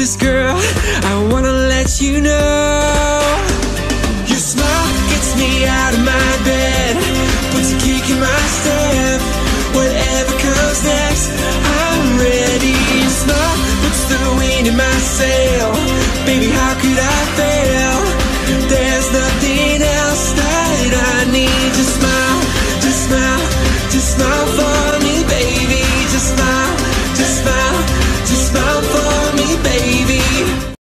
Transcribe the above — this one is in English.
Cause girl, I wanna let you know. Your smile gets me out of my bed Puts a kick in my step.